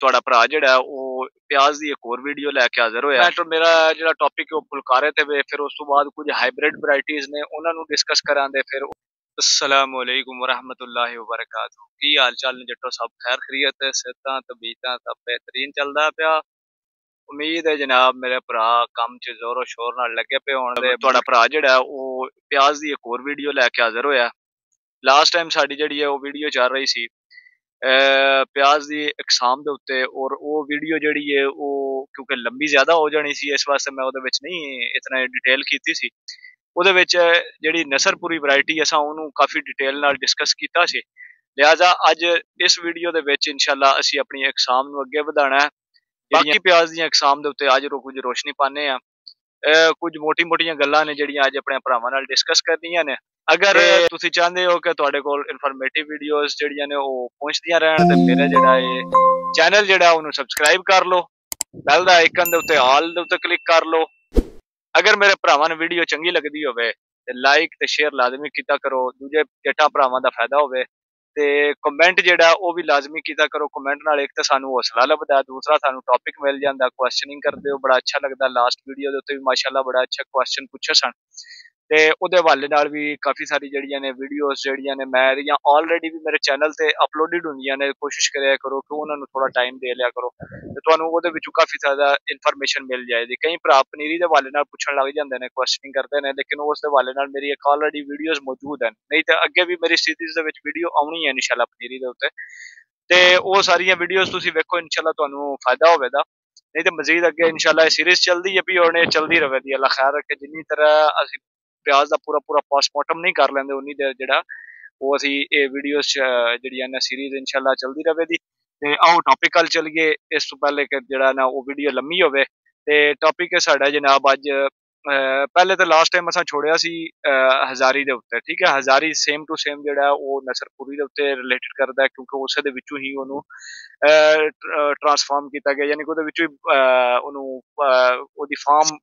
ਤੁਹਾਡਾ ਭਰਾ ਜਿਹੜਾ ਉਹ ਪਿਆਜ਼ ਦੀ ਇੱਕ ਹੋਰ ਵੀਡੀਓ ਲੈ ਕੇ ਹਾਜ਼ਰ ਹੋਇਆ। ਹੈ ਮੇਰਾ ਜਿਹੜਾ ਟੌਪਿਕ ਉਹ ਫੁਲਕਾਰੇ ਤੇ ਵੇ ਫਿਰ ਉਸ ਤੋਂ ਬਾਅਦ ਕੁਝ ਹਾਈਬ੍ਰਿਡ ਵੈਰਾਈਟੀਆਂ ਨੇ ਉਹਨਾਂ ਨੂੰ ਡਿਸਕਸ ਕਰਾਂਗੇ ਫਿਰ। ਅਸਲਾਮੁ ਅਲੈਕੁਮ ਵਰਹਿਮਤੁਲਾਹਿ ਵਬਰਕਾਤੁਹ। ਕੀ ਹਾਲ ਚਾਲ ਨੇ ਜੱਟੋ? ਸਭ ਖੈਰ ਖਰੀਅਤ ਹੈ ਸਿਹਤਾਂ ਤਬੀਅਤਾਂ ਸਭ ਬਿਹਤਰੀਨ ਚੱਲਦਾ ਪਿਆ। ਉਮੀਦ ਹੈ ਜਨਾਬ ਮੇਰੇ ਭਰਾ ਕੰਮ 'ਚ ਜ਼ੋਰੋ ਸ਼ੋਰ ਨਾਲ ਲੱਗੇ ਪਏ ਹੋਣ ਦੇ। ਤੁਹਾਡਾ ਭਰਾ ਜਿਹੜਾ ਉਹ ਪਿਆਜ਼ ਦੀ ਇੱਕ ਹੋਰ ਵੀਡੀਓ ਲੈ ਕੇ ਹਾਜ਼ਰ ਹੋਇਆ। ਲਾਸਟ ਟਾਈਮ ਸਾਡੀ ਜਿਹੜੀ ਹੈ ਉਹ ਵੀਡੀਓ ਚੱਲ ਰਹੀ ਸੀ। ਪਿਆਜ਼ ਦੀ ਇਕਸਾਮ ਦੇ ਉੱਤੇ ਔਰ ਉਹ ਵੀਡੀਓ ਜਿਹੜੀ ਹੈ ਉਹ ਕਿਉਂਕਿ ਲੰਬੀ ਜ਼ਿਆਦਾ ਹੋ ਜਾਣੀ ਸੀ ਇਸ ਵਾਸਤੇ ਮੈਂ ਉਹਦੇ ਵਿੱਚ ਨਹੀਂ ਇਤਨਾ ਡਿਟੇਲ ਕੀਤੀ ਸੀ। ਉਹਦੇ ਵਿੱਚ ਜਿਹੜੀ ਨਸਰਪੁਰੀ ਵੈਰਾਈਟੀ ਅਸਾਂ ਉਹਨੂੰ ਕਾਫੀ ਡਿਟੇਲ ਨਾਲ ਡਿਸਕਸ ਕੀਤਾ ਸੀ। ਲਿਆਜ਼ਾ ਅੱਜ ਇਸ ਵੀਡੀਓ ਦੇ ਵਿੱਚ ਇਨਸ਼ਾਅੱਲਾ ਅਸੀਂ ਆਪਣੀ ਇਕਸਾਮ ਨੂੰ ਅੱਗੇ ਵਧਾਣਾ ਹੈ। ਬਾਕੀ ਪਿਆਜ਼ ਦੀਆਂ ਇਕਸਾਮ ਦੇ ਉੱਤੇ ਅੱਜ ਰੋ ਕੁਝ ਰੋਸ਼ਨੀ ਪਾਣੇ ਆ ਕੁਝ ਮੋਟੀ-ਮੋਟੀਆਂ ਗੱਲਾਂ ਨੇ ਜਿਹੜੀਆਂ ਅੱਜ ਆਪਣੇ ਭਰਾਵਾਂ ਨਾਲ ਡਿਸਕਸ ਕਰਨੀਆਂ ਨੇ। ਅਗਰ ਤੁਸੀਂ ਚਾਹੁੰਦੇ ਹੋ ਕਿ ਤੁਹਾਡੇ ਕੋਲ ਇਨਫੋਰਮੇਟਿਵ ਵੀਡੀਓਜ਼ ਜਿਹੜੀਆਂ ਨੇ ਉਹ ਪਹੁੰਚਦੀਆਂ ਰਹਿਣ ਤੇ ਮੇਰਾ ਜਿਹੜਾ ਇਹ ਚੈਨਲ ਜਿਹੜਾ ਉਹਨੂੰ ਸਬਸਕ੍ਰਾਈਬ ਕਰ ਲਓ। ਬੈਲ ਦਾ ਆਈਕਨ ਦੇ ਉੱਤੇ ਆਲ ਦੇ ਉੱਤੇ ਕਲਿੱਕ ਕਰ ਲਓ। ਅਗਰ ਮੇਰੇ ਭਰਾਵਾਂ ਨੂੰ ਵੀਡੀਓ ਚੰਗੀ ਲੱਗਦੀ ਹੋਵੇ ਤੇ ਲਾਈਕ ਤੇ ਸ਼ੇਅਰ ਲਾਜ਼ਮੀ ਕੀਤਾ ਕਰੋ। ਦੂਜੇ ਜੱਟਾਂ ਭਰਾਵਾਂ ਦਾ ਫਾਇਦਾ ਹੋਵੇ ਤੇ ਕਮੈਂਟ ਜਿਹੜਾ ਉਹ ਵੀ ਲਾਜ਼ਮੀ ਕੀਤਾ ਕਰੋ। ਕਮੈਂਟ ਨਾਲ ਇੱਕ ਤਾਂ ਸਾਨੂੰ ਹੌਸਲਾ ਲੱਭਦਾ ਦੂਸਰਾ ਸਾਨੂੰ ਟੌਪਿਕ ਮਿਲ ਜਾਂਦਾ ਕੁਐਸਚਨਿੰਗ ਕਰਦੇ ਹੋ ਬੜਾ ਅੱਛਾ ਲੱਗਦਾ। ਲਾਸਟ ਵੀਡੀਓ ਦੇ ਉੱਤੇ ਵੀ ਮਾਸ਼ਾਅੱਲਾ ਬੜਾ ਅੱਛਾ ਕੁਐਸਚਨ ਪੁੱਛੇ ਸਨ। ਤੇ ਉਹਦੇ ਹਵਾਲੇ ਨਾਲ ਵੀ ਕਾਫੀ ਸਾਰੀ ਜਿਹੜੀਆਂ ਨੇ ਵੀਡੀਓਜ਼ ਜਿਹੜੀਆਂ ਨੇ ਮੈਂ ਜਾਂ ਆਲਰੇਡੀ ਵੀ ਮੇਰੇ ਚੈਨਲ ਤੇ ਅਪਲੋਡਡ ਹੁੰਦੀਆਂ ਨੇ, ਕੋਸ਼ਿਸ਼ ਕਰਿਆ ਕਰੋ ਕਿ ਉਹਨਾਂ ਨੂੰ ਥੋੜਾ ਟਾਈਮ ਦੇ ਲਿਆ ਕਰੋ ਤੇ ਤੁਹਾਨੂੰ ਉਹਦੇ ਵਿੱਚੋਂ ਕਾਫੀ ਜ਼ਿਆਦਾ ਇਨਫੋਰਮੇਸ਼ਨ ਮਿਲ ਜਾਏਗੀ। ਕਈ ਭਰਾ ਪਨੀਰੀ ਦੇ ਹਵਾਲੇ ਨਾਲ ਪੁੱਛਣ ਲੱਗ ਜਾਂਦੇ ਨੇ ਕੁਐਸਚਨਿੰਗ ਕਰਦੇ ਨੇ, ਲੇਕਿਨ ਉਸ ਦੇ ਹਵਾਲੇ ਨਾਲ ਮੇਰੀ ਇੱਕ ਆਲਰੇਡੀ ਵੀਡੀਓਜ਼ ਮੌਜੂਦ ਹਨ। ਨਹੀਂ ਤਾਂ ਅੱਗੇ ਵੀ ਮੇਰੀ ਸੀਰੀਜ਼ ਦੇ ਵਿੱਚ ਵੀਡੀਓ ਆਉਣੀ ਹੈ ਇਨਸ਼ਾਅੱਲਾ ਪਨੀਰੀ ਦੇ ਉੱਤੇ। ਤੇ ਉਹ ਸਾਰੀਆਂ ਵੀਡੀਓਜ਼ ਤੁਸੀਂ ਵੇਖੋ ਇਨਸ਼ਾਅੱਲਾ ਤੁਹਾਨੂੰ ਫਾਇਦਾ ਹੋਵੇਗਾ। ਨਹੀਂ ਤੇ ਮਜ਼ੀਦ ਅੱਗੇ ਇਨਸ਼ਾਅੱਲਾ ਇਹ ਸੀਰੀਜ਼ ਚੱਲਦੀ ਹੈ ਵੀ ਉਹਨੇ ਚੱਲਦੀ ਰਵੇ ਦੀ ਅੱਲਾ ਖੈਰ ਰੱਖੇ। ਜਿੰਨੀ ਤਰ੍ਹਾਂ ਅਸੀਂ ਪਿਆਜ਼ ਦਾ ਪੂਰਾ ਪੂਰਾ ਪੋਸਟਮਾਰਟਮ ਨਹੀਂ ਕਰ ਲੈਂਦੇ, ਉਨੀ ਦੇਰ ਜਿਹੜਾ ਉਹ ਅਸੀਂ ਇਹ ਵੀਡੀਓਜ਼ ਜਿਹੜੀਆਂ ਨੇ ਸੀਰੀਜ਼ ਇਨਸ਼ਾਅੱਲਾ ਚਲਦੀ ਰਵੇ ਦੀ ਤੇ ਆਓ ਟੌਪਿਕ ਵੱਲ ਚਲੀਏ। ਇਸ ਤੋਂ ਪਹਿਲੇ ਕਿ ਜਿਹੜਾ ਨਾ ਉਹ ਵੀਡੀਓ ਲੰਮੀ ਹੋਵੇ। ਤੇ ਟੌਪਿਕ ਹੈ ਸਾਡਾ ਜਨਾਬ ਅੱਜ ਪਹਿਲੇ ਤੇ ਲਾਸਟ ਟਾਈਮ ਅਸਾਂ ਛੋੜਿਆ ਸੀ ਹਜ਼ਾਰੀ ਦੇ ਉੱਤੇ, ਠੀਕ ਹੈ? ਹਜ਼ਾਰੀ ਸੇਮ ਟੂ ਸੇਮ ਜਿਹੜਾ ਉਹ ਨਸਰਪੂਰੀ ਦੇ ਉੱਤੇ ਰਿਲੇਟਡ ਕਰਦਾ ਹੈ ਕਿਉਂਕਿ ਉਸੇ ਦੇ ਵਿੱਚੋਂ ਹੀ ਉਹਨੂੰ ਟਰਾਂਸਫਾਰਮ ਕੀਤਾ ਗਿਆ, ਯਾਨੀ ਕਿ ਉਹਦੇ ਵਿੱਚੋਂ ਹੀ ਉਹਨੂੰ ਉਹਦੀ ਫਾਰਮ